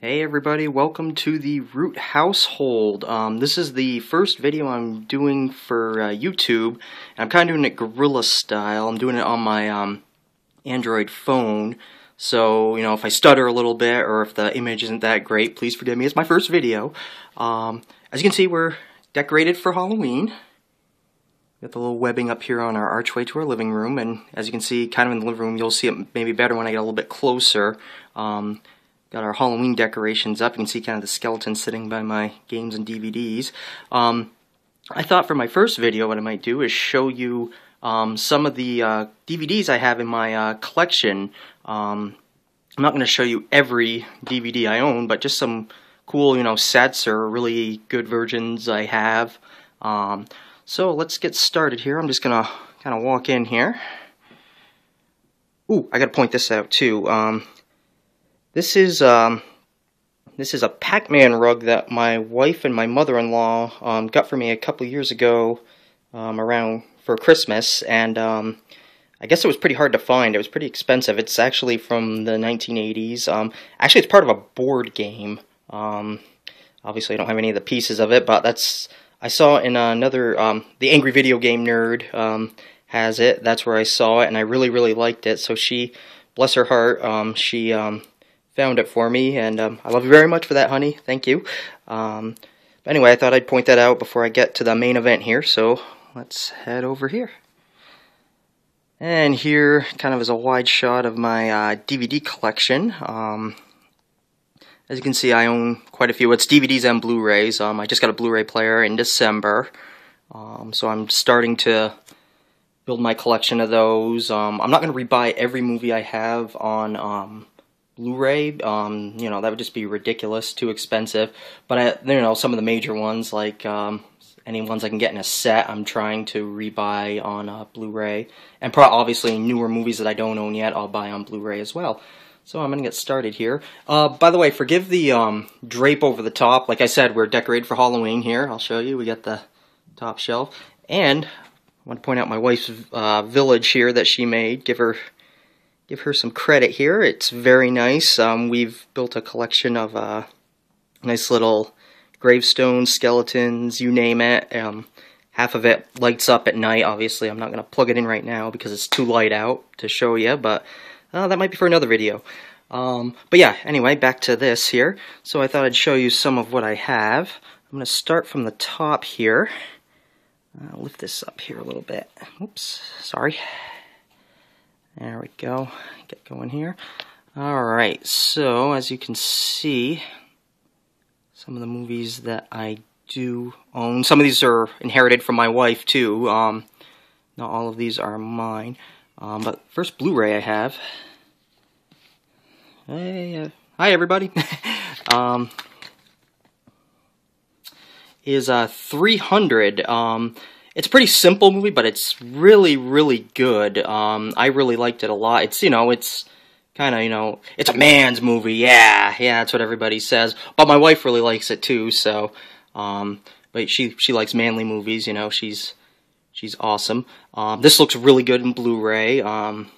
Hey everybody, welcome to the Root Household. Um, this is the first video I'm doing for uh, YouTube, I'm kind of doing it guerrilla style. I'm doing it on my um, Android phone, so, you know, if I stutter a little bit or if the image isn't that great, please forgive me. It's my first video. Um, as you can see, we're decorated for Halloween. Got the little webbing up here on our archway to our living room, and as you can see, kind of in the living room, you'll see it maybe better when I get a little bit closer. Um, got our Halloween decorations up. You can see kind of the skeleton sitting by my games and DVDs. Um, I thought for my first video what I might do is show you um, some of the uh, DVDs I have in my uh, collection. Um, I'm not going to show you every DVD I own, but just some cool, you know, sets or really good versions I have. Um, so let's get started here. I'm just going to kind of walk in here. Ooh, I got to point this out too. This is um, this is a Pac-Man rug that my wife and my mother-in-law um, got for me a couple years ago um, around for Christmas, and um, I guess it was pretty hard to find. It was pretty expensive. It's actually from the 1980s. Um, actually, it's part of a board game. Um, obviously, I don't have any of the pieces of it, but that's I saw in another, the Angry Video Game Nerd has it. That's where I saw it, and I really, really liked it. So she, bless her heart, she found it for me, and um, I love you very much for that, honey. Thank you. Um, but anyway, I thought I'd point that out before I get to the main event here. So let's head over here. And here, kind of is a wide shot of my uh, DVD collection. Um, as you can see, I own quite a few. It's DVDs and Blu-rays. Um, I just got a Blu-ray player in December, um, so I'm starting to build my collection of those. Um, I'm not going to rebuy every movie I have on um, Blu-ray. Um, you know, that would just be ridiculous, too expensive. But, I, you know, some of the major ones, like um, any ones I can get in a set, I'm trying to rebuy on uh, Blu-ray. And probably obviously, newer movies that I don't own yet, I'll buy on Blu-ray as well. So I'm going to get started here. Uh, by the way, forgive the um, drape over the top. Like I said, we're decorated for Halloween here. I'll show you. We got the top shelf. And I want to point out my wife's uh, village here that she made. Give her give her some credit here. It's very nice. Um, we've built a collection of uh, nice little gravestones, skeletons, you name it. Um, half of it lights up at night. Obviously, I'm not going to plug it in right now because it's too light out to show you, but uh, that might be for another video. Um, but yeah, anyway, back to this here. So I thought I'd show you some of what I have. I'm going to start from the top here. I'll lift this up here a little bit. Oops, sorry. There we go. Get going here. Alright, so as you can see, some of the movies that I do own. Some of these are inherited from my wife, too. Um, not all of these are mine. Um, but first Blu-ray I have. Hey, uh, hi everybody. um, is uh, 300. Um, it's a pretty simple movie, but it's really, really good. Um, I really liked it a lot. It's, you know, it's kind of, you know, it's a man's movie. Yeah, yeah, that's what everybody says. But my wife really likes it too, so, um, but she, she likes manly movies, you know, she's, She's awesome. Um, this looks really good in Blu-ray. Um,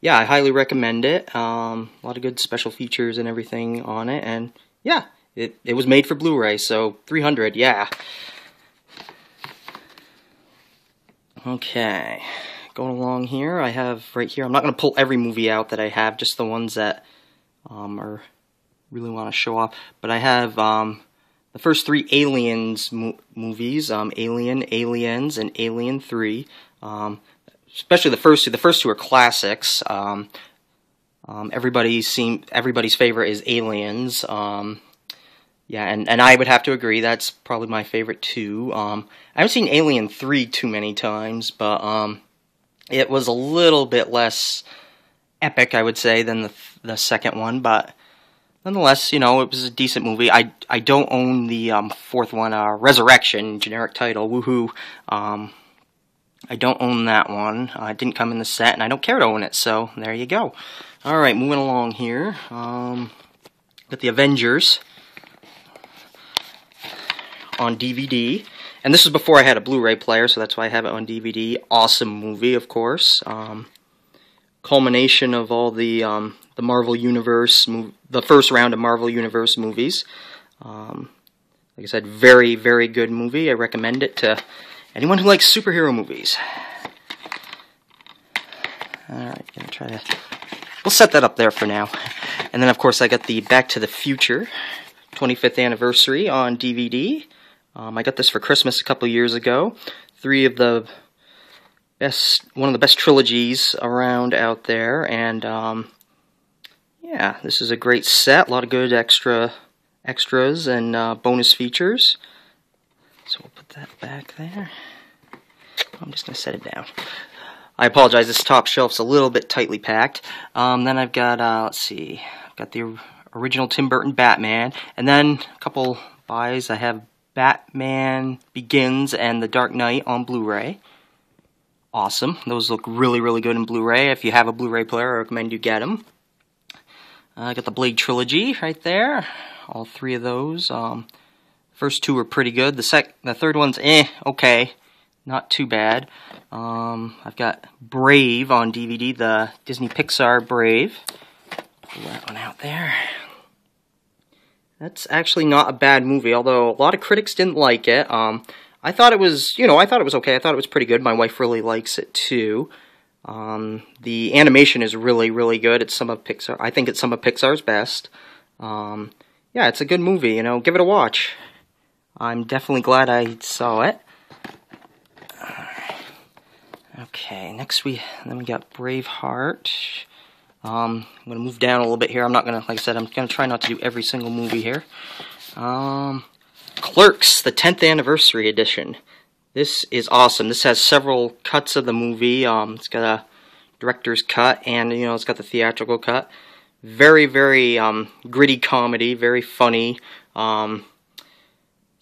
yeah, I highly recommend it. Um, a lot of good special features and everything on it. And yeah, it, it was made for Blu-ray, so 300, yeah. Okay, going along here, I have right here, I'm not going to pull every movie out that I have, just the ones that um, are really want to show off. But I have um, the first three Aliens mo movies, um, Alien, Aliens, and Alien 3. Um, especially the first two. The first two are classics. Um, um everybody's, seem, everybody's favorite is Aliens. Um, yeah, and, and I would have to agree, that's probably my favorite too. Um, I haven't seen Alien 3 too many times, but it was a little bit less epic, I would say, than the, the second one, but nonetheless, you know, it was a decent movie. I, I don't own the um, fourth one, uh, Resurrection, generic title, woohoo. Um, I don't own that one. Uh, it didn't come in the set, and I don't care to own it, so there you go. Alright, moving along here. Um, got the Avengers on DVD. And this was before I had a Blu-ray player, so that's why I have it on DVD. Awesome movie, of course. Um, culmination of all the um, the Marvel Universe, the first round of Marvel Universe movies. Um, like I said, very, very good movie. I recommend it to anyone who likes superhero movies. Alright, gonna try to... We'll set that up there for now. And then, of course, I got the Back to the Future 25th anniversary on DVD. Um, I got this for Christmas a couple years ago. Three of the best, one of the best trilogies around out there, and um, yeah, this is a great set. A lot of good extra extras and uh, bonus features. So we'll put that back there. I'm just going to set it down. I apologize, this top shelf's a little bit tightly packed. Um, then I've got, uh, let's see, I've got the original Tim Burton Batman, and then a couple buys. I have Batman Begins and The Dark Knight on Blu-ray. Awesome. Those look really, really good in Blu-ray. If you have a Blu-ray player, I recommend you get them. Uh, I got the Blade Trilogy right there. All three of those. Um, first two are pretty good. The sec, the third one's eh, okay, not too bad. Um, I've got Brave on DVD, the Disney Pixar Brave. Pull that one out there. That's actually not a bad movie, although a lot of critics didn't like it. Um, I thought it was, you know, I thought it was okay. I thought it was pretty good. My wife really likes it too. Um, the animation is really, really good. It's some of Pixar. I think it's some of Pixar's best. Um, yeah, it's a good movie. You know, give it a watch. I'm definitely glad I saw it. Okay, next we then we got Braveheart. Um, I'm gonna move down a little bit here. I'm not gonna, like I said, I'm gonna try not to do every single movie here. Um, Clerks, the 10th anniversary edition. This is awesome. This has several cuts of the movie. Um, it's got a director's cut and you know it's got the theatrical cut. Very very um, gritty comedy, very funny. Um,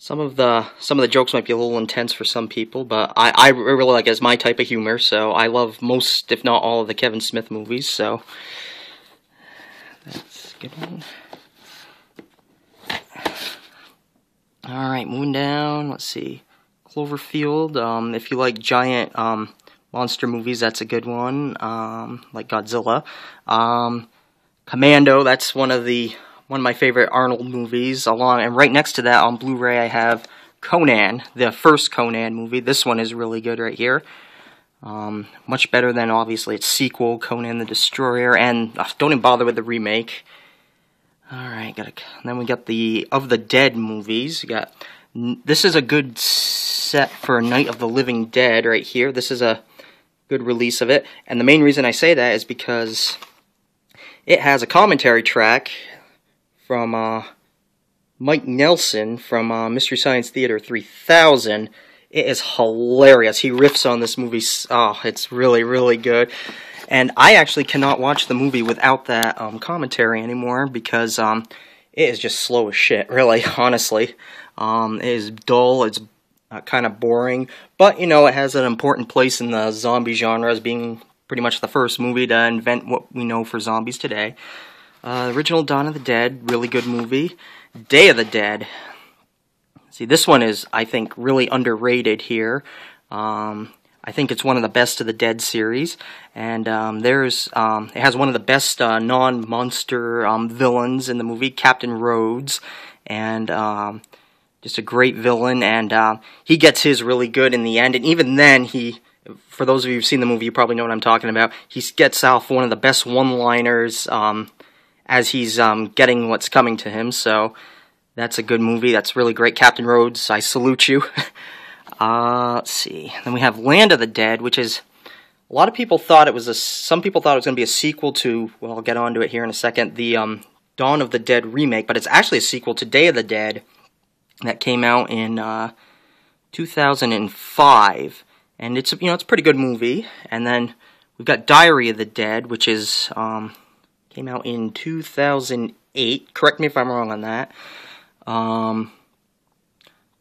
some of the some of the jokes might be a little intense for some people, but I, I really like it as my type of humor. So I love most, if not all, of the Kevin Smith movies. So that's good one. All right, moving down. Let's see. Cloverfield. Um, if you like giant um, monster movies, that's a good one. Um, like Godzilla. Um, Commando. That's one of the one of my favorite Arnold movies. Along and right next to that on Blu-ray, I have Conan, the first Conan movie. This one is really good right here. Um, much better than obviously its sequel, Conan the Destroyer, and uh, don't even bother with the remake. All right, got then we got the Of the Dead movies. We got this is a good set for Night of the Living Dead right here. This is a good release of it. And the main reason I say that is because it has a commentary track from uh, Mike Nelson from uh, Mystery Science Theater 3000. It is hilarious. He riffs on this movie. Oh, it's really, really good. And I actually cannot watch the movie without that um, commentary anymore because um, it is just slow as shit, really, honestly. Um, it is dull, it's uh, kind of boring, but you know, it has an important place in the zombie genre as being pretty much the first movie to invent what we know for zombies today. Uh, original Dawn of the Dead, really good movie. Day of the Dead. See, this one is, I think, really underrated here. Um, I think it's one of the best of the Dead series, and um, there's um, it has one of the best uh, non-monster um, villains in the movie, Captain Rhodes, and um, just a great villain, and uh, he gets his really good in the end. And even then, he, for those of you who've seen the movie, you probably know what I'm talking about. He gets off one of the best one-liners um, as he's um, getting what's coming to him. So that's a good movie. That's really great. Captain Rhodes, I salute you. uh, let's see. Then we have Land of the Dead, which is a lot of people thought it was a. Some people thought it was going to be a sequel to. Well, I'll get onto it here in a second. The um, Dawn of the Dead remake, but it's actually a sequel to Day of the Dead that came out in uh, 2005, and it's you know it's a pretty good movie. And then we've got Diary of the Dead, which is um, came out in 2008. Correct me if I'm wrong on that. Um,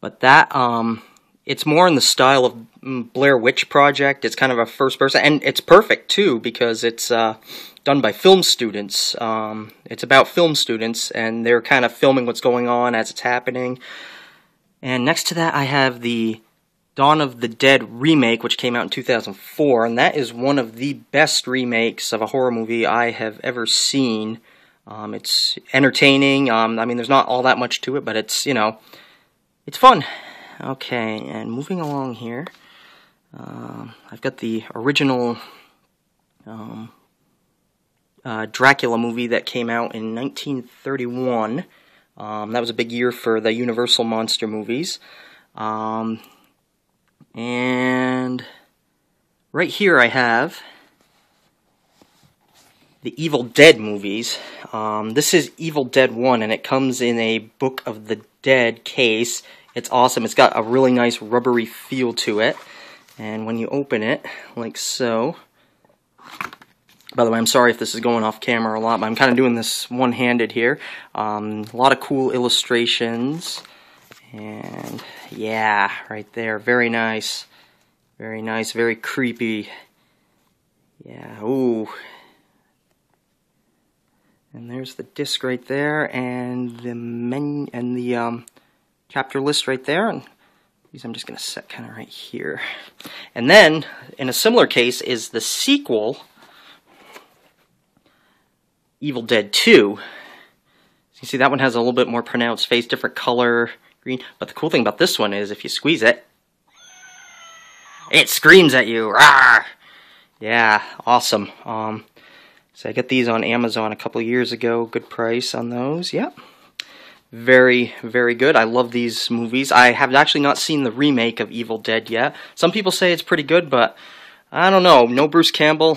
but that um, it's more in the style of mm, Blair Witch Project. It's kind of a first person, and it's perfect too because it's uh, done by film students. Um, it's about film students, and they're kind of filming what's going on as it's happening. And next to that, I have the Dawn of the Dead remake, which came out in 2004, and that is one of the best remakes of a horror movie I have ever seen. Um, it's entertaining. Um, I mean, there's not all that much to it, but it's, you know, it's fun. Okay, and moving along here, uh, I've got the original um, uh, Dracula movie that came out in 1931. Um, that was a big year for the Universal monster movies. Um, and right here I have the Evil Dead movies. Um, this is Evil Dead 1, and it comes in a Book of the Dead case. It's awesome. It's got a really nice rubbery feel to it. And when you open it, like so, by the way, I'm sorry if this is going off camera a lot, but I'm kind of doing this one-handed here. Um, a lot of cool illustrations. And yeah, right there. Very nice. Very nice. Very creepy. Yeah, ooh. And there's the disc right there, and the menu, and the um, chapter list right there. And these I'm just going to set kind of right here. And then, in a similar case, is the sequel Evil Dead 2. So you see that one has a little bit more pronounced face, different color, green. But the cool thing about this one is if you squeeze it, it screams at you. Rawr! Yeah, awesome. Um, so I got these on Amazon a couple years ago. Good price on those. Yep. Very, very good. I love these movies. I have actually not seen the remake of Evil Dead yet. Some people say it's pretty good, but I don't know. No Bruce Campbell.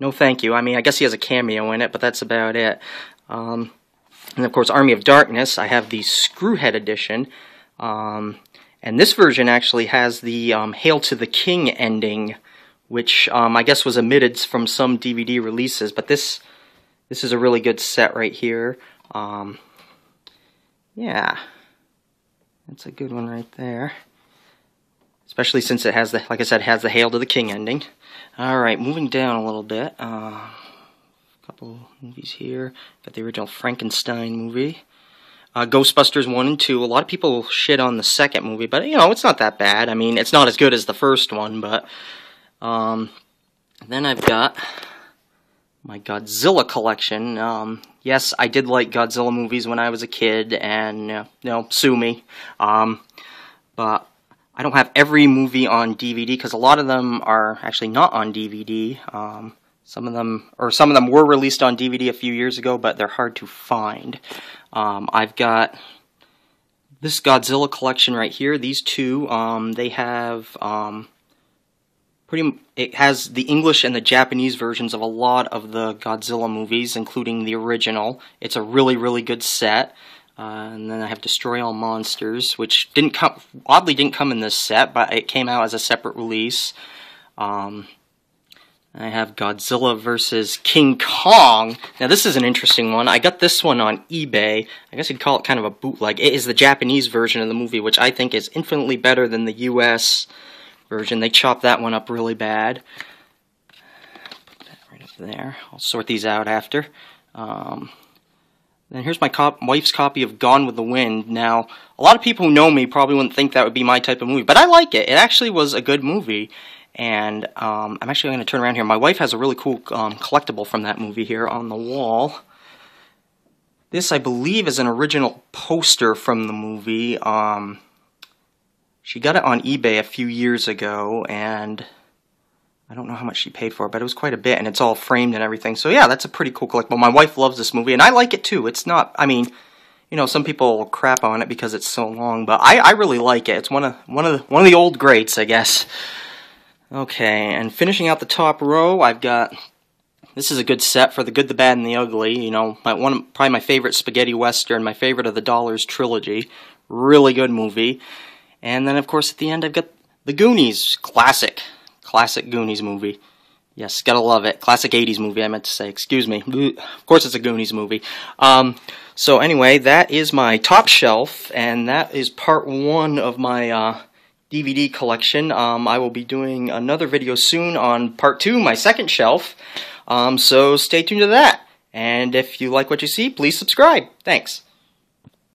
No thank you. I mean, I guess he has a cameo in it, but that's about it. Um, and of course, Army of Darkness, I have the Screwhead edition. Um, and this version actually has the um, Hail to the King ending, which um, I guess was omitted from some DVD releases. But this this is a really good set right here. Um, yeah, that's a good one right there. Especially since it has the, like I said, has the Hail to the King ending. Alright, moving down a little bit. Uh, couple movies here. Got the original Frankenstein movie. Uh, Ghostbusters 1 and 2. A lot of people shit on the second movie, but, you know, it's not that bad. I mean, it's not as good as the first one, but... Um, then I've got my Godzilla collection. Um, yes, I did like Godzilla movies when I was a kid, and, uh, you know, sue me. Um, but I don't have every movie on DVD because a lot of them are actually not on DVD. Um, some of them, or some of them were released on DVD a few years ago, but they're hard to find. Um, I've got this Godzilla collection right here. These two, um, they have um, pretty. It has the English and the Japanese versions of a lot of the Godzilla movies, including the original. It's a really, really good set. Uh, and then I have Destroy All Monsters, which didn't come oddly didn't come in this set, but it came out as a separate release. Um, I have Godzilla versus King Kong. Now this is an interesting one. I got this one on eBay. I guess you'd call it kind of a bootleg. It is the Japanese version of the movie, which I think is infinitely better than the US version. They chopped that one up really bad. Put that right up there. I'll sort these out after. Um, and here's my cop wife's copy of Gone with the Wind. Now, a lot of people who know me probably wouldn't think that would be my type of movie, but I like it. It actually was a good movie, and um, I'm actually going to turn around here. My wife has a really cool um, collectible from that movie here on the wall. This, I believe, is an original poster from the movie. Um, she got it on eBay a few years ago, and I don't know how much she paid for it, but it was quite a bit, and it's all framed and everything. So yeah, that's a pretty cool collectible. My wife loves this movie, and I like it too. It's not, I mean, you know, some people crap on it because it's so long, but I, I really like it. It's one of one of the, one of the old greats, I guess. Okay, and finishing out the top row, I've got this is a good set for the good, the bad, and the ugly. You know, my one probably my favorite spaghetti western, my favorite of the Dollars trilogy. Really good movie. And then of course at the end I've got the Goonies, classic. Classic Goonies movie. Yes, gotta love it. Classic 80s movie, I meant to say. Excuse me. Of course it's a Goonies movie. Um, so anyway, that is my top shelf, and that is part one of my uh, DVD collection. Um, I will be doing another video soon on part two, my second shelf. Um, so stay tuned to that. And if you like what you see, please subscribe. Thanks.